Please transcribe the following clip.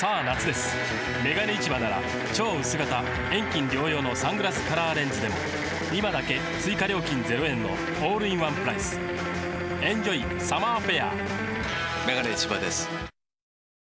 さあ夏です。眼鏡市場なら超薄型遠近両用のサングラスカラーレンズでも今だけ追加料金0円のオールインワンプライス。 Enjoy Summer Fair。眼鏡市場です。